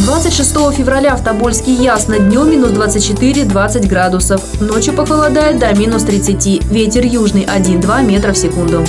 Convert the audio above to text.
26 февраля в Тобольске ясно. Днем минус 24-20 градусов. Ночью похолодает до минус 30. Ветер южный 1-2 метра в секунду.